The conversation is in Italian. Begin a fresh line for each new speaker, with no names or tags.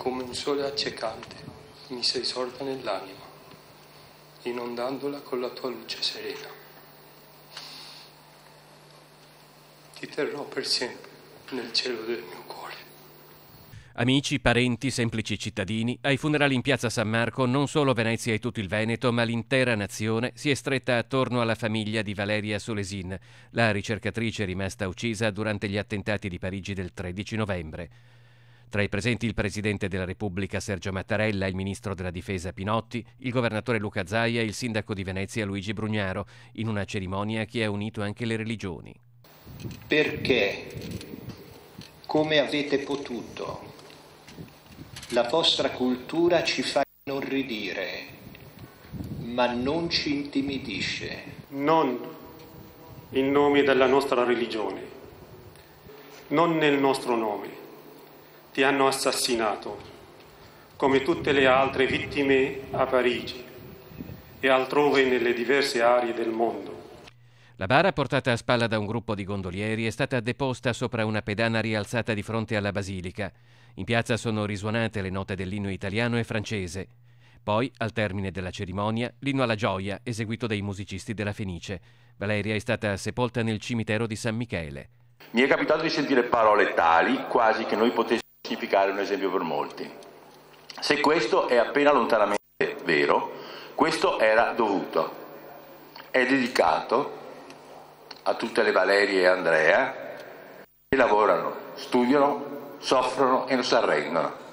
come un sole accecante mi sei sorta nell'anima, inondandola con la tua luce serena. Ti terrò per sempre nel cielo del mio cuore.
Amici, parenti, semplici cittadini, ai funerali in piazza San Marco non solo Venezia e tutto il Veneto, ma l'intera nazione si è stretta attorno alla famiglia di Valeria Solesin, la ricercatrice rimasta uccisa durante gli attentati di Parigi del 13 novembre. Tra i presenti il Presidente della Repubblica Sergio Mattarella, il Ministro della Difesa Pinotti, il Governatore Luca Zaia e il Sindaco di Venezia Luigi Brugnaro, in una cerimonia che ha unito anche le religioni.
Perché, come avete potuto, la vostra cultura ci fa inorridire, ma non ci intimidisce.
Non in nome della nostra religione, non nel nostro nome. Ti hanno assassinato, come tutte le altre vittime a Parigi e altrove nelle diverse aree del mondo.
La bara, portata a spalla da un gruppo di gondolieri, è stata deposta sopra una pedana rialzata di fronte alla basilica. In piazza sono risuonate le note dell'inno italiano e francese. Poi, al termine della cerimonia, l'inno alla gioia, eseguito dai musicisti della Fenice. Valeria è stata sepolta nel cimitero di San Michele.
Mi è capitato di sentire parole tali, quasi che noi potessimo significare un esempio per molti. Se questo è appena lontanamente vero, questo era dovuto. È dedicato a tutte le Valerie e Andrea che lavorano, studiano, soffrono e non si arrendono.